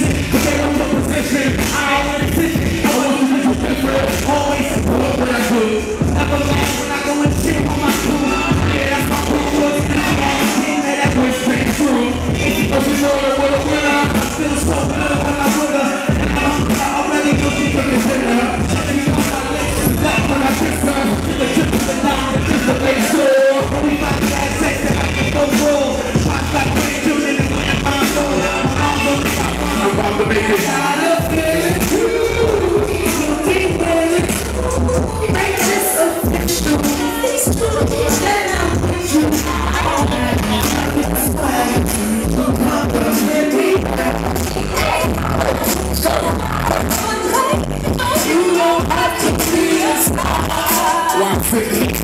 Listen, Why I'm sitting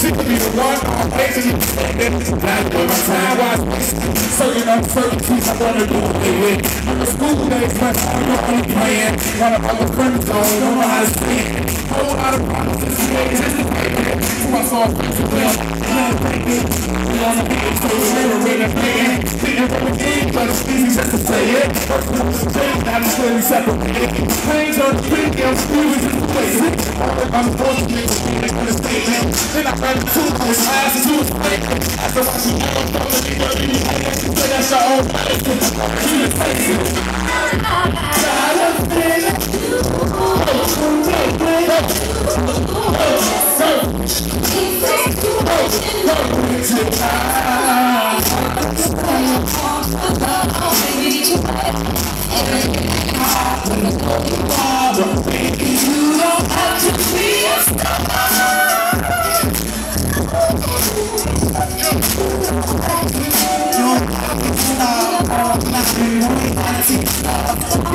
She could be the one I'm waiting you. standing Now you my time wise wasting Certain uncertainties I wanna do they with The school days my time you only playing One of our friends don't know how to speak Whole lot of promises you ain't anticipating You my soul friends you will Not thinking We on the beat so we never really playing Didn't rub a game but it's easy just to say it First we change now it's clearly separated Pains are the big I'm screaming just to play it I'm fortunate to be in the statement. Then I ran two, his eyes into his face. After watching all of them, they were in the ass. Say that's your own medicine. You the face it.